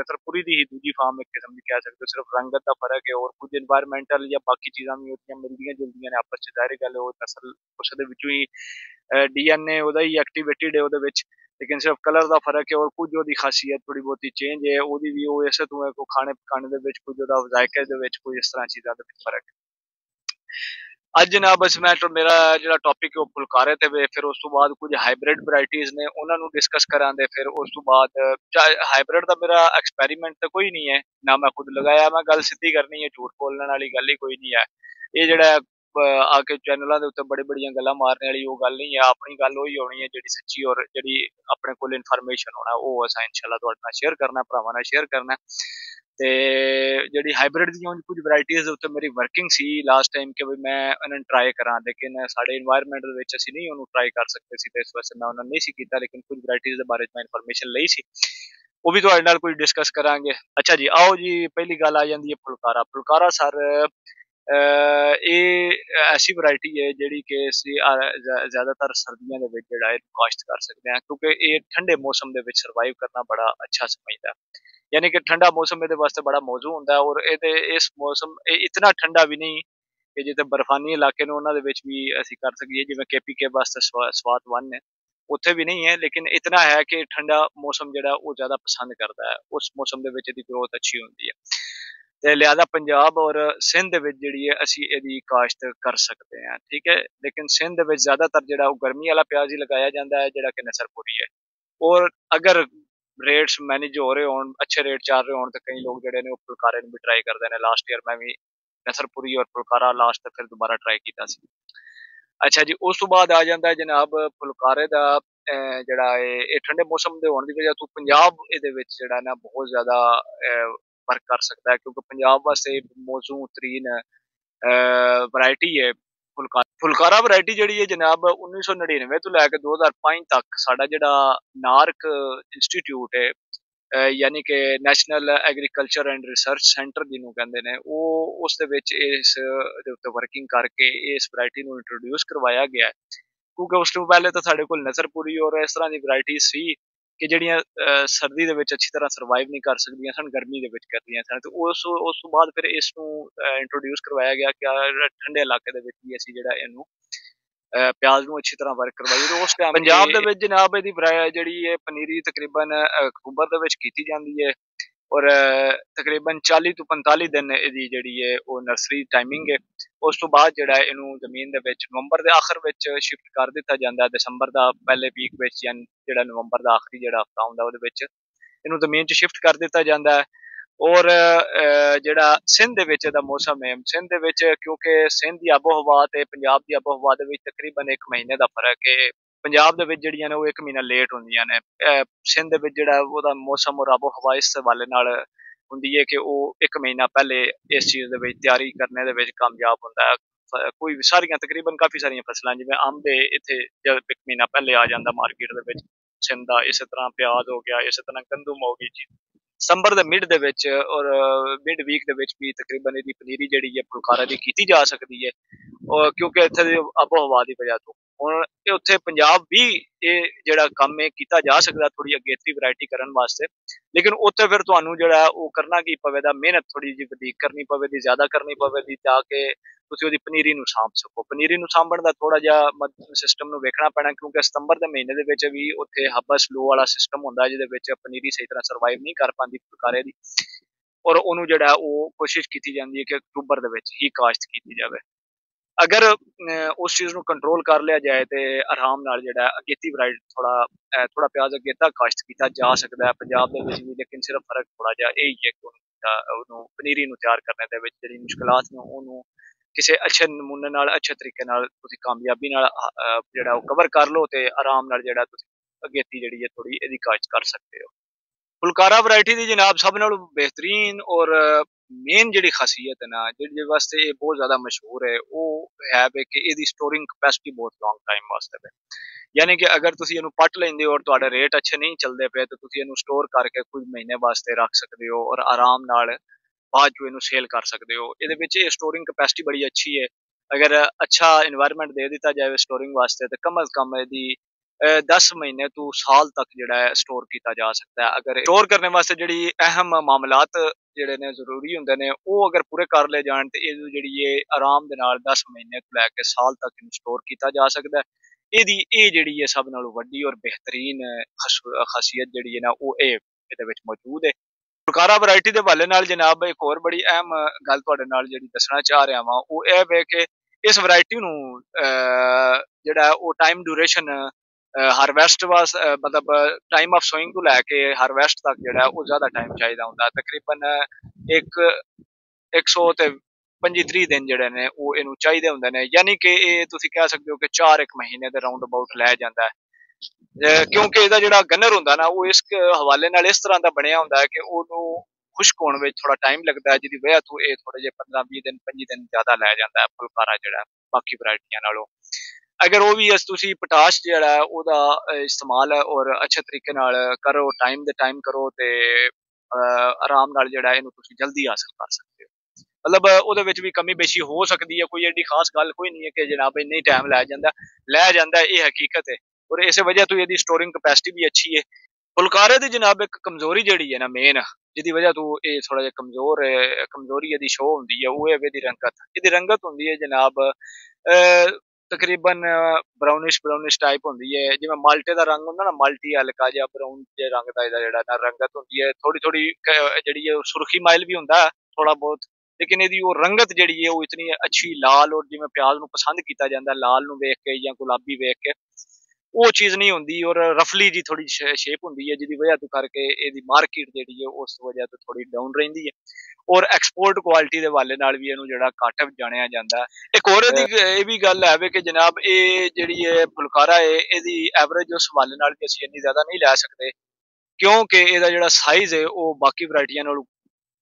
ਨਸਰਪੂਰੀ ਦੀ ਹੀ ਦੂਜੀ ਫਾਰਮ ਇੱਕ ਕਿਸਮ ਦੀ ਕਹਿ ਸਕਦੇ ਹੋ, ਸਿਰਫ ਰੰਗਤ ਦਾ ਫ਼ਰਕ ਹੈ ਔਰ ਕੁਝ এনवायरमेंटल ਜਾਂ ਬਾਕੀ ਚੀਜ਼ਾਂ ਵੀ ਉਹਦੀਆਂ ਮਿਲਦੀਆਂ ਜੁਲਦੀਆਂ ਨੇ ਆਪਸ ਵਿੱਚ ਜ਼ਾਹਿਰ ਗੱਲ ਉਹ ਨਸਲ ਉਸੇ ਦੇ ਵਿੱਚੋਂ ਹੀ ਡੀਐਨਏ ਉਹਦਾ ਹੀ ਐਕਟੀਵੇਟਿਡ ਹੈ ਉਹਦੇ ਵਿੱਚ। ਲੇਕਿਨ ਸਿਰਫ ਕਲਰ ਦਾ ਫ਼ਰਕ ਹੈ ਔਰ ਕੁਝ ਉਹਦੀ ਖਾਸੀਅਤ ਥੋੜੀ ਬਹੁਤੀ ਚੇਂਜ ਹੈ, ਉਹਦੀ ਵੀ ਉਹ ਇਸੇ ਤੋਂ ਹੈ ਕੋ ਖਾਣੇ ਪਕਾਣੇ ਦੇ ਵਿੱਚ, ਕੁਝ ਉਹਦਾ ਜ਼ਾਇਕੇ ਦੇ ਵਿੱਚ ਕੋਈ ਇਸ ਤਰ੍ਹਾਂ ਚੀਜ਼ਾਂ ਦੇ ਵਿੱਚ ਫ਼ਰਕ ਹੈ। ਅੱਜ ਜਨਾਬ ਬਸ ਮੈਂ ਮੇਰਾ ਜਿਹੜਾ ਟੌਪਿਕ ਉਹ ਫੁਲਕਾਰੇ ਤੇ ਵੇ, ਫਿਰ ਉਸ ਤੋਂ ਬਾਅਦ ਕੁਝ ਹਾਈਬ੍ਰਿਡ ਵੈਰਾਈਟੀਆਂ ਨੇ, ਉਹਨਾਂ ਨੂੰ ਡਿਸਕਸ ਕਰਾਂਗੇ, ਫਿਰ ਉਸ ਤੋਂ ਬਾਅਦ ਹਾਈਬ੍ਰਿਡ ਦਾ ਮੇਰਾ ਐਕਸਪੈਰੀਮੈਂਟ ਤਾਂ ਕੋਈ ਨਹੀਂ ਹੈ, ਨਾ ਮੈਂ ਖੁਦ ਲਗਾਇਆ, ਮੈਂ ਗੱਲ ਸਿੱਧੀ ਕਰਨੀ ਹੈ, ਝੂਠ ਬੋਲਣ ਵਾਲੀ ਗੱਲ ਹੀ ਕੋਈ ਨਹੀਂ ਹੈ। ਇਹ ਜਿਹੜਾ ਆ ਕੇ ਚੈਨਲਾਂ ਦੇ ਉੱਤੇ ਬੜੇ ਬੜੀਆਂ ਗੱਲਾਂ ਮਾਰਨ ਵਾਲੀ ਉਹ ਗੱਲ ਨਹੀਂ ਹੈ ਆਪਣੀ ਗੱਲ ਉਹੀ ਹੋਣੀ ਹੈ ਜਿਹੜੀ ਸੱਚੀ ਔਰ ਜਿਹੜੀ ਆਪਣੇ ਕੋਲ ਇਨਫੋਰਮੇਸ਼ਨ ਹੋਣਾ, ਉਹ ਅਸਾਂ ਇਨਸ਼ਾਅੱਲਾ ਤੁਹਾਡੇ ਨਾਲ ਸ਼ੇਅਰ ਕਰਨਾ, ਭਰਾਵਾਂ ਨਾਲ ਸ਼ੇਅਰ ਕਰਨਾ। ਤੇ ਜਿਹੜੀ ਹਾਈਬ੍ਰਿਡ ਦੀਆਂ ਕੁਝ ਵੈਰਾਈਟੀਆਂ ਦੇ ਉੱਤੇ ਮੇਰੀ ਵਰਕਿੰਗ ਸੀ ਲਾਸਟ ਟਾਈਮ ਕਿ ਵੀ ਮੈਂ ਉਹਨਾਂ ਨੂੰ ਟਰਾਈ ਕਰਾਂ, ਲੇਕਿਨ ਸਾਡੇ এনवायरमेंट ਦੇ ਵਿੱਚ ਅਸੀਂ ਨਹੀਂ ਉਹਨੂੰ ਟਰਾਈ ਕਰ ਸਕਦੇ ਸੀ ਤੇ ਇਸ ਵਾਸਤੇ ਮੈਂ ਉਹਨਾਂ ਨਹੀਂ ਸੀ ਕੀਤਾ, ਲੇਕਿਨ ਕੁਝ ਵੈਰਾਈਟੀਆਂ ਦੇ ਬਾਰੇ ਮੈਂ ਇਨਫੋਰਮੇਸ਼ਨ ਲਈ ਸੀ। ਉਹ ਵੀ ਤੁਹਾਡੇ ਨਾਲ ਕੋਈ ਡਿਸਕਸ ਕਰਾਂਗੇ। ਅੱਛਾ ਜੀ, ਆਓ ਜੀ, ਪਹਿਲੀ ਗੱਲ ਆ ਜਾਂਦੀ ਹੈ ਫੁਲਕਾਰਾ। ਫੁਲਕਾਰਾ ਸਰ ਇਹ ਐਸੀ ਵੈਰਾਈਟੀ ਹੈ ਜਿਹੜੀ ਕਿ ਅਸੀਂ ਜ਼ਿਆਦਾਤਰ ਸਰਦੀਆਂ ਦੇ ਵਿੱਚ ਜਿਹੜਾ ਇਹ ਕਾਸ਼ਤ ਕਰ ਸਕਦੇ ਹਾਂ, ਕਿਉਂਕਿ ਇਹ ਠੰਡੇ ਮੌਸਮ ਦੇ ਵਿੱਚ ਸਰਵਾਈਵ ਕਰਨਾ ਬੜਾ ਅੱਛਾ ਸਮਝਦਾ ਯਾਨੀ ਕਿ ਠੰਡਾ ਮੌਸਮ ਇਹਦੇ ਵਾਸਤੇ ਬੜਾ ਮੌਜੂ ਹੁੰਦਾ ਔਰ ਇਹਦੇ, ਇਸ ਮੌਸਮ, ਇਹ ਇਤਨਾ ਠੰਡਾ ਵੀ ਨਹੀਂ ਕਿ ਜਿੱਥੇ ਬਰਫਾਨੀ ਇਲਾਕੇ ਨੇ ਉਹਨਾਂ ਦੇ ਵਿੱਚ ਵੀ ਅਸੀਂ ਕਰ ਸਕੀਏ, ਜਿਵੇਂ ਕੇਪੀਕੇ ਵਾਸਤੇ ਸਵਾਤ ਵਨ ਹੈ, ਉੱਥੇ ਵੀ ਨਹੀਂ ਹੈ, ਲੇਕਿਨ ਇਤਨਾ ਹੈ ਕਿ ਠੰਡਾ ਮੌਸਮ ਜਿਹੜਾ ਉਹ ਜ਼ਿਆਦਾ ਪਸੰਦ ਕਰਦਾ ਹੈ, ਉਸ ਮੌਸਮ ਦੇ ਵਿੱਚ ਇਹਦੀ ਗਰੋਥ ਅੱਛੀ ਹੁੰਦੀ ਹੈ। ਤੇ ਲਿਆਦਾ ਪੰਜਾਬ ਔਰ ਸਿੰਧ ਦੇ ਵਿੱਚ ਜਿਹੜੀ ਹੈ ਅਸੀਂ ਇਹਦੀ ਕਾਸ਼ਤ ਕਰ ਸਕਦੇ ਹਾਂ, ਠੀਕ ਹੈ? ਲੇਕਿਨ ਸਿੰਧ ਦੇ ਵਿੱਚ ਜ਼ਿਆਦਾਤਰ ਜਿਹੜਾ ਉਹ ਗਰਮੀ ਵਾਲਾ ਪਿਆਜ਼ ਹੀ ਲਗਾਇਆ ਜਾਂਦਾ ਹੈ, ਜਿਹੜਾ ਕਿ ਨਸਰਪੁਰੀ ਹੈ। ਔਰ ਅਗਰ ਰੇਟਸ ਮੈਨੇਜ ਹੋ ਰਹੇ ਹੋਣ, ਅੱਛੇ ਰੇਟ ਚੱਲ ਰਹੇ ਹੋਣ, ਤਾਂ ਕਈ ਲੋਕ ਜਿਹੜੇ ਨੇ ਉਹ ਫੁਲਕਾਰੇ ਨੂੰ ਵੀ ਟਰਾਈ ਕਰਦੇ ਨੇ। ਲਾਸਟ ਈਅਰ ਮੈਂ ਵੀ ਨਸਰਪੁਰੀ ਔਰ ਫੁਲਕਾਰਾ ਲਾਸਟ ਤੇ ਫਿਰ ਦੁਬਾਰਾ ਟਰਾਈ ਕੀਤਾ ਸੀ। ਅੱਛਾ ਜੀ, ਉਸ ਤੋਂ ਬਾਅਦ ਆ ਜਾਂਦਾ ਹੈ ਜਨਾਬ ਫੁਲਕਾਰੇ ਦਾ ਜਿਹੜਾ ਇਹ ਠੰਡੇ ਮੌਸਮ ਦੇ ਹੋਣ ਦੀ ਵਜ੍ਹਾ ਤੋਂ ਪੰਜਾਬ ਇਹਦੇ ਵਿੱਚ ਜਿਹੜਾ ਨਾ ਬਹੁਤ ਜ਼ਿਆਦਾ ਫ਼ਰਕ ਕਰ ਸਕਦਾ ਹੈ, ਕਿਉਂਕਿ ਪੰਜਾਬ ਵਾਸਤੇ ਮੌਜੂ ਤਰੀਨ ਵੈਰਾਈਟੀ ਹੈ। ਫੁਲਕਾਰਾ ਫੁਲਕਾਰਾ ਵੈਰਾਈਟੀ ਜਿਹੜੀ ਹੈ ਜਨਾਬ 1999 ਤੋਂ ਲੈ ਕੇ 2005 ਤੱਕ ਸਾਡਾ ਜਿਹੜਾ ਨਾਰਕ ਇੰਸਟੀਚਿਊਟ ਹੈ ਯਾਨੀ ਕਿ national agriculture and research centre ਜਿਹਨੂੰ ਕਹਿੰਦੇ ਨੇ, ਉਹ ਉਸ ਦੇ ਵਿੱਚ ਇਸ ਦੇ ਉੱਤੇ ਵਰਕਿੰਗ ਕਰਕੇ ਇਸ ਵੈਰਾਈਟੀ ਨੂੰ ਇੰਟਰੋਡਿਊਸ ਕਰਵਾਇਆ ਗਿਆ ਕਿਉਂਕਿ ਉਸ ਤੋਂ ਪਹਿਲੇ ਤਾਂ ਸਾਡੇ ਕੋਲ ਨਜ਼ਰਪੁਰੀ ਔਰ ਇਸ ਤਰ੍ਹਾਂ ਦੀ ਵੈਰਾਈਟੀ ਸੀ ਕਿ ਜਿਹੜੀਆਂ ਸਰਦੀ ਦੇ ਵਿੱਚ ਅੱਛੀ ਤਰ੍ਹਾਂ ਸਰਵਾਈਵ ਨਹੀਂ ਕਰ ਸਕਦੀਆਂ ਸਨ ਗਰਮੀ ਦੇ ਵਿੱਚ ਕਰਦੀਆਂ ਸਨ ਤੇ ਉਸ ਉਸ ਤੋਂ ਬਾਅਦ ਫਿਰ ਇਸ ਨੂੰ ਇੰਟਰੋਡਿਊਸ ਕਰਵਾਇਆ ਗਿਆ ਕਿ ਠੰਡੇ ਇਲਾਕੇ ਦੇ ਵਿੱਚ ਵੀ ਅਸੀਂ ਜਿਹੜਾ ਇਹਨੂੰ ਪਿਆਜ਼ ਨੂੰ ਅੱਛੀ ਤਰ੍ਹਾਂ ਵਰਕ ਕਰਵਾਈਏ ਤੇ ਉਸ ਟਾਈਮ ਪੰਜਾਬ ਦੇ ਵਿੱਚ ਜਨਾਬ ਇਹਦੀ ਜਿਹੜੀ ਇਹ ਪਨੀਰੀ ਤਕਰੀਬਨ ਅਕਤੂਬਰ ਦੇ ਵਿੱਚ ਕੀਤੀ ਜਾਂਦੀ ਹੈ। ਔਰ, ਤਕਰੀਬਨ 40 ਤੋਂ 45 ਦਿਨ ਇਹਦੀ ਜਿਹੜੀ ਹੈ ਉਹ ਨਰਸਰੀ ਟਾਈਮਿੰਗ ਹੈ। ਉਸ ਤੋਂ ਬਾਅਦ ਜਿਹੜਾ ਇਹਨੂੰ ਜ਼ਮੀਨ ਦੇ ਵਿੱਚ ਨਵੰਬਰ ਦੇ ਆਖਰ ਵਿੱਚ ਸ਼ਿਫਟ ਕਰ ਦਿੱਤਾ ਜਾਂਦਾ ਦਸੰਬਰ ਦਾ ਪਹਿਲੇ ਵੀਕ ਵਿੱਚ ਜਾਂ ਜਿਹੜਾ ਨਵੰਬਰ ਦਾ ਆਖਰੀ ਜਿਹੜਾ ਹਫਤਾ ਹੁੰਦਾ ਉਹਦੇ ਵਿੱਚ। ਇਹਨੂੰ ਜ਼ਮੀਨ 'ਚ ਸ਼ਿਫਟ ਕਰ ਦਿੱਤਾ ਜਾਂਦਾ ਹੈ। ਔਰ ਜਿਹੜਾ ਸਿੰਧ ਦੇ ਵਿੱਚ ਦਾ ਮੌਸਮ ਹੈ, ਸਿੰਧ ਦੇ ਵਿੱਚ ਕਿਉਂਕਿ ਸਿੰਧ ਦੀ ਆਬੋ ਹਵਾ ਤੇ ਪੰਜਾਬ ਦੀ ਆਬੋ ਹਵਾ ਦੇ ਵਿੱਚ ਤਕਰੀਬਨ 1 ਮਹੀਨੇ ਦਾ ਫ਼ਰਕ ਹੈ। ਪੰਜਾਬ ਦੇ ਵਿੱਚ ਜਿਹੜੀਆਂ ਨੇ ਉਹ 1 ਮਹੀਨਾ ਲੇਟ ਹੁੰਦੀਆਂ ਨੇ। ਸਿੰਧ ਦੇ ਵਿੱਚ ਜਿਹੜਾ ਉਹਦਾ ਮੌਸਮ ਔਰ ਆਬੋ ਹਵਾ ਇਸ ਹਵਾਲੇ ਨਾਲ ਹੁੰਦੀ ਹੈ ਕਿ ਉਹ 1 ਮਹੀਨਾ ਪਹਿਲੇ ਇਸ ਚੀਜ਼ ਦੇ ਵਿੱਚ ਤਿਆਰੀ ਕਰਨੇ ਦੇ ਵਿੱਚ ਕਾਮਯਾਬ ਹੁੰਦਾ ਹੈ। ਕੋਈ ਵੀ ਸਾਰੀਆਂ ਤਕਰੀਬਨ ਕਾਫੀ ਸਾਰੀਆਂ ਫਸਲਾਂ, ਜਿਵੇਂ ਅੰਬ ਇੱਥੇ ਜਦ 1 ਮਹੀਨਾ ਪਹਿਲੇ ਆ ਜਾਂਦਾ ਮਾਰਕੀਟ ਦੇ ਵਿੱਚ, ਸਿੰਧ ਦਾ ਇਸੇ ਤਰ੍ਹਾਂ ਪਿਆਜ਼ ਹੋ ਗਿਆ, ਇਸੇ ਤਰ੍ਹਾਂ ਗੰਦਮ ਹੋ ਗਈ ਜੀ। ਸਤੰਬਰ ਦੇ ਮਿਡ ਦੇ ਵਿੱਚ ਔਰ ਮਿਡ ਵੀਕ ਦੇ ਵਿੱਚ ਵੀ ਤਕਰੀਬਨ ਇਹਦੀ ਪਨੀਰੀ ਜਿਹੜੀ ਹੈ ਫੁਲਕਾਰਾ ਦੀ ਕੀਤੀ ਜਾ ਸਕਦੀ ਹੈ। ਔਰ ਕਿਉਂਕਿ ਇੱਥੇ ਦੀ ਆਬੋ ਹਵਾ ਦੀ ਵਜ੍ਹਾ ਤੋਂ ਹੁਣ ਇਹ ਉੱਥੇ ਪੰਜਾਬ ਵੀ ਇਹ ਜਿਹੜਾ ਕੰਮ ਹੈ ਕੀਤਾ ਜਾ ਸਕਦਾ ਥੋੜੀ ਅਗੇਤਰੀ ਵੈਰਾਈਟੀ ਕਰਨ ਵਾਸਤੇ। ਲੇਕਿਨ ਉੱਥੇ ਫਿਰ ਤੁਹਾਨੂੰ ਜਿਹੜਾ ਉਹ ਕਰਨਾ ਕੀ ਪਵੇਗਾ ਮਿਹਨਤ ਥੋੜੀ ਜਿਹੀ ਵਧੇਕ ਕਰਨੀ ਪਵੇਗੀ ਜ਼ਿਆਦਾ ਕਰਨੀ ਪਵੇਗੀ ਤਾਂ ਕਿ ਤੁਸੀਂ ਉਹਦੀ ਪਨੀਰੀ ਨੂੰ ਸਾਂਭ ਸਕੋ। ਪਨੀਰੀ ਨੂੰ ਸਾਂਭਣ ਦਾ ਥੋੜਾ ਜਿਹਾ ਸਿਸਟਮ ਨੂੰ ਵੇਖਣਾ ਪੈਣਾ, ਕਿਉਂਕਿ ਸਤੰਬਰ ਦੇ ਮਹੀਨੇ ਦੇ ਵਿੱਚ ਵੀ ਉੱਥੇ ਹਬਸ ਲੋ ਵਾਲਾ ਸਿਸਟਮ ਹੁੰਦਾ, ਜਿਹਦੇ ਵਿੱਚ ਪਨੀਰੀ ਸਹੀ ਤਰ੍ਹਾਂ ਸਰਵਾਈਵ ਨਹੀਂ ਕਰ ਪਾਉਂਦੀ ਫੁਲਕਾਰੇ ਦੀ। ਔਰ ਉਹਨੂੰ ਜਿਹੜਾ ਉਹ ਕੋਸ਼ਿਸ਼ ਕੀਤੀ ਜਾਂਦੀ ਹੈ ਕਿ ਅਕਤੂਬਰ ਦੇ ਵਿੱਚ ਹੀ ਕਾਸ਼ਤ ਕੀਤੀ ਜਾਵੇ। ਅਗਰ ਉਸ ਚੀਜ਼ ਨੂੰ ਕੰਟਰੋਲ ਕਰ ਲਿਆ ਜਾਏ ਤੇ ਆਰਾਮ ਨਾਲ ਜਿਹੜਾ ਅਗੇਤੀ ਵੈਰਾਈਟੀ ਥੋੜਾ ਥੋੜਾ ਪਿਆਜ਼ ਅਗੇਤਾ ਕਾਸ਼ਤ ਕੀਤਾ ਜਾ ਸਕਦਾ ਹੈ ਪੰਜਾਬ ਦੇ ਵਿੱਚ ਵੀ, ਲੇਕਿਨ ਸਿਰਫ ਫ਼ਰਕ ਥੋੜਾ ਜਿਹਾ ਇਹ ਹੀ ਹੈ ਕਿ ਉਹਨੂੰ ਪਨੀਰੀ ਨੂੰ ਤਿਆਰ ਕਰਨ ਦੇ ਵਿੱਚ ਜਿਹੜੀ ਮੁਸ਼ਕਲਾਂ ਨੇ ਉਹਨੂੰ ਕਿਸੇ ਅੱਛੇ ਨਮੂਨੇ ਨਾਲ, ਅੱਛੇ ਤਰੀਕੇ ਨਾਲ ਤੁਸੀਂ ਕਾਮਯਾਬੀ ਨਾਲ ਜਿਹੜਾ ਉਹ ਕਵਰ ਕਰ ਲਓ ਤੇ ਆਰਾਮ ਨਾਲ ਜਿਹੜਾ ਤੁਸੀਂ ਅਗੇਤੀ ਜਿਹੜੀ ਹੈ ਥੋੜੀ ਇਹਦੀ ਕਾਸ਼ਤ ਕਰ ਸਕਦੇ ਹੋ। ਫੁਲਕਾਰਾ ਵੈਰਾਈਟੀ ਦੀ ਜਨਾਬ ਸਭ ਨਾਲੋਂ ਬਿਹਤਰੀਨ ਔਰ ਮੇਨ ਜਿਹੜੀ ਖਾਸੀਅਤ ਹੈ ਨਾ ਜਿਹਦੇ ਵਾਸਤੇ ਇਹ ਬਹੁਤ ਜ਼ਿਆਦਾ ਮਸ਼ਹੂਰ ਹੈ, ਉਹ ਹੈ ਕਿ ਇਹਦੀ ਸਟੋਰਿੰਗ ਕਪੈਸਿਟੀ ਬਹੁਤ ਲੌਂਗ ਟਾਈਮ ਵਾਸਤੇ ਹੈ। ਯਾਨੀ ਕਿ ਅਗਰ ਤੁਸੀਂ ਇਹਨੂੰ ਪੱਟ ਲੈਂਦੇ ਹੋ ਔਰ ਤੁਹਾਡੇ ਰੇਟ ਅੱਛੇ ਨਹੀਂ ਚੱਲਦੇ ਪਏ, ਤਾਂ ਤੁਸੀਂ ਇਹਨੂੰ ਸਟੋਰ ਕਰਕੇ ਕੁਝ ਮਹੀਨੇ ਵਾਸਤੇ ਰੱਖ ਸਕਦੇ ਹੋ ਔਰ ਆਰਾਮ ਨਾਲ ਬਾਅਦ ਜੋ ਇਹਨੂੰ ਸੇਲ ਕਰ ਸਕਦੇ ਹੋ। ਇਹਦੇ ਵਿੱਚ ਇਹ ਸਟੋਰਿੰਗ ਕਪੈਸਿਟੀ ਬੜੀ ਅੱਛੀ ਹੈ। ਅਗਰ ਅੱਛਾ এনवायरमेंट ਦੇ ਦਿੱਤਾ ਜਾਵੇ ਸਟੋਰਿੰਗ ਵਾਸਤੇ, ਤਾਂ ਕਮ ਅਜ਼ ਕਮ ਇਹਦੀ 10 ਮਹੀਨੇ ਤੋਂ ਸਾਲ ਤੱਕ ਜਿਹੜਾ ਹੈ ਸਟੋਰ ਕੀਤਾ ਜਾ ਸਕਦਾ ਹੈ। ਅਗਰ ਸਟੋਰ ਕਰਨ ਵਾਸਤੇ ਜਿਹੜੀ ਅਹਿਮ ਮਾਮਲਾਤ ਜਿਹੜੇ ਨੇ ਜ਼ਰੂਰੀ ਹੁੰਦੇ ਨੇ, ਉਹ ਅਗਰ ਪੂਰੇ ਕਰ ਲਏ ਜਾਣ ਤੇ ਇਹ ਜਿਹੜੀ ਇਹ ਆਰਾਮ ਦੇ ਨਾਲ 10 ਮਹੀਨੇ ਤੋਂ ਲੈ ਕੇ ਸਾਲ ਤੱਕ ਇਹਨੂੰ ਸਟੋਰ ਕੀਤਾ ਜਾ ਸਕਦਾ ਹੈ। ਇਹਦੀ ਇਹ ਜਿਹੜੀ ਹੈ ਸਭ ਨਾਲੋਂ ਵੱਡੀ ਔਰ ਬਿਹਤਰੀਨ ਖਾਸੀਅਤ ਜਿਹੜੀ ਹੈ ਨਾ, ਉਹ ਇਹ ਇਹਦੇ ਵਿੱਚ ਮੌਜੂਦ ਹੈ। ਫੁਲਕਾਰਾ ਵੈਰਾਈਟੀ ਦੇ ਹਵਾਲੇ ਨਾਲ ਜਨਾਬ ਇੱਕ ਹੋਰ ਬੜੀ ਅਹਿਮ ਗੱਲ ਤੁਹਾਡੇ ਨਾਲ ਜਿਹੜੀ ਦੱਸਣਾ ਚਾਹ ਰਿਹਾ ਵਾਂ, ਉਹ ਇਹ ਵੇ ਕਿ ਇਸ ਵੈਰਾਈਟੀ ਨੂੰ ਜਿਹੜਾ ਉਹ ਟਾਈਮ ਡਿਊਰੇਸ਼ਨ ਹਾਰਵੈਸਟ ਵਾਸ ਮਤਲਬ ਟਾਈਮ ਆਫ ਸੋਇੰਗ ਤੋਂ ਲੈ ਕੇ ਹਾਰਵੈਸਟ ਤੱਕ ਜਿਹੜਾ ਉਹ ਜ਼ਿਆਦਾ ਟਾਈਮ ਚਾਹੀਦਾ ਹੁੰਦਾ। ਤਕਰੀਬਨ ਇੱਕ 100 ਤੇ 25 ਦਿਨ ਜਿਹੜੇ ਨੇ ਉਹ ਇਹਨੂੰ ਚਾਹੀਦੇ ਹੁੰਦੇ ਨੇ। ਯਾਨੀ ਕਿ ਇਹ ਤੁਸੀਂ ਕਹਿ ਸਕਦੇ ਹੋ ਕਿ 4 ਇੱਕ ਮਹੀਨੇ ਦੇ ਰਾਉਂਡ ਅਬਾਊਟ ਲੈ ਜਾਂਦਾ ਹੈ। ਕਿਉਂਕਿ ਇਹਦਾ ਜਿਹੜਾ ਗਨਰ ਹੁੰਦਾ ਨਾ, ਉਹ ਇਸ ਹਵਾਲੇ ਨਾਲ ਇਸ ਤਰ੍ਹਾਂ ਦਾ ਬਣਿਆ ਹੁੰਦਾ ਹੈ ਕਿ ਉਹਨੂੰ ਖੁਸ਼ਕ ਹੋਣ ਵਿੱਚ ਥੋੜਾ ਟਾਈਮ ਲੱਗਦਾ ਹੈ, ਜਿਹਦੀ ਵਜ੍ਹਾ ਤੋਂ ਇਹ ਥੋੜੇ ਜਿਹੇ 15 20 ਦਿਨ 25 ਦਿਨ ਜ਼ਿਆਦਾ ਲੈ ਜਾਂਦਾ ਹੈ ਫੁਲਕਾਰਾ ਜਿਹੜਾ, ਬਾਕੀ ਵੈਰਾਈਟੀਆਂ ਨਾਲੋਂ। ਅਗਰ ਉਹ ਵੀ ਤੁਸੀਂ ਪੋਟਾਸ਼ ਜਿਹੜਾ ਉਹਦਾ ਇਸਤੇਮਾਲ ਹੈ ਔਰ ਅੱਛੇ ਤਰੀਕੇ ਨਾਲ ਕਰੋ ਟਾਈਮ ਦੇ ਟਾਈਮ ਕਰੋ ਤੇ ਆਰਾਮ ਨਾਲ ਜਿਹੜਾ ਇਹਨੂੰ ਤੁਸੀਂ ਜਲਦੀ ਹਾਸਲ ਕਰ ਸਕਦੇ ਹੋ। ਮਤਲਬ ਉਹਦੇ ਵਿੱਚ ਵੀ ਕਮੀ ਬੇਸ਼ੀ ਹੋ ਸਕਦੀ ਹੈ, ਕੋਈ ਐਡੀ ਖਾਸ ਗੱਲ ਕੋਈ ਨਹੀਂ ਹੈ ਕਿ ਜਨਾਬ ਇੰਨੀ ਟਾਈਮ ਲੈ ਜਾਂਦਾ ਲੈ ਜਾਂਦਾ ਇਹ ਹਕੀਕਤ ਹੈ। ਔਰ ਇਸੇ ਵਜ੍ਹਾ ਤੋਂ ਇਹਦੀ ਸਟੋਰਿੰਗ ਕਪੈਸਿਟੀ ਵੀ ਅੱਛੀ ਹੈ। ਫੁਲਕਾਰੇ ਦੀ ਜਨਾਬ ਇੱਕ ਕਮਜ਼ੋਰੀ ਜਿਹੜੀ ਹੈ ਨਾ ਮੇਨ ਜਿਹਦੀ ਵਜ੍ਹਾ ਤੋਂ ਇਹ ਥੋੜਾ ਜਿਹਾ ਕਮਜ਼ੋਰ, ਕਮਜ਼ੋਰੀ ਇਹਦੀ ਸ਼ੋ ਹੁੰਦੀ ਹੈ, ਉਹ ਹੈ ਇਹਦੀ ਰੰਗਤ। ਇਹਦੀ ਰੰਗਤ ਹੁੰਦੀ ਹੈ ਜਨਾਬ ਤਕਰੀਬਨ ਬਰਾਊਨਿਸ਼ ਬਰਾਊਨਿਸ਼ ਟਾਈਪ ਹੁੰਦੀ ਹੈ। ਜਿਵੇਂ ਮਾਲਟੇ ਦਾ ਰੰਗ ਹੁੰਦਾ ਨਾ, ਮਾਲਟੀ ਹਲਕਾ ਜਿਹਾ ਬਰਾਊਨ ਜੇ ਰੰਗ ਦਾ ਇਹਦਾ ਜਿਹੜਾ ਨਾ ਰੰਗਤ ਹੁੰਦੀ ਹੈ। ਥੋੜੀ ਥੋੜੀ ਜਿਹੜੀ ਹੈ ਸੁਰਖੀ ਮਾਇਲ ਵੀ ਹੁੰਦਾ ਥੋੜਾ ਬਹੁਤ। ਲੇਕਿਨ ਇਹਦੀ ਉਹ ਰੰਗਤ ਜਿਹੜੀ ਹੈ ਉਹ ਇਤਨੀ ਅੱਛੀ, ਲਾਲ ਔਰ ਜਿਵੇਂ ਪਿਆਜ਼ ਨੂੰ ਪਸੰਦ ਕੀਤਾ ਜਾਂਦਾ, ਲਾਲ ਨੂੰ ਵੇਖ ਕੇ ਜਾਂ ਗੁਲਾਬੀ ਵੇਖ ਕੇ, ਉਹ ਚੀਜ਼ ਨਹੀਂ ਹੁੰਦੀ ਔਰ ਰਫਲੀ ਜੀ ਥੋੜੀ ਸ਼ੇਪ ਹੁੰਦੀ ਹੈ, ਜਿਹਦੀ ਵਜ੍ਹਾ ਤੋਂ ਕਰਕੇ ਇਹਦੀ ਮਾਰਕੀਟ ਜਿਹੜੀ ਹੈ ਉਸ ਵਜ੍ਹਾ ਤੋਂ ਥੋੜੀ ਡਾਊਨ ਰਹਿੰਦੀ ਹੈ। ਔਰ ਐਕਸਪੋਰਟ ਕੁਆਲਿਟੀ ਦੇ ਵਾਲੇ ਨਾਲ ਵੀ ਇਹਨੂੰ ਜਿਹੜਾ ਘੱਟ ਜਾਣਿਆ ਜਾਂਦਾ। ਇੱਕ ਹੋਰ ਇਹਦੀ ਇਹ ਵੀ ਗੱਲ ਹੈ ਵੇ ਕਿ ਜਨਾਬ ਇਹ ਜਿਹੜੀ ਹੈ ਫੁਲਕਾਰਾ ਹੈ ਇਹਦੀ ਐਵਰੇਜ ਉਸ ਵਾਲੇ ਨਾਲ ਵੀ ਅਸੀਂ ਇੰਨੀ ਜ਼ਿਆਦਾ ਨਹੀਂ ਲੈ ਸਕਦੇ। ਕਿਉਂਕਿ ਇਹਦਾ ਜਿਹੜਾ ਸਾਈਜ਼ ਹੈ ਉਹ ਬਾਕੀ ਵੈਰਾਈਟੀਆਂ ਨਾਲੋਂ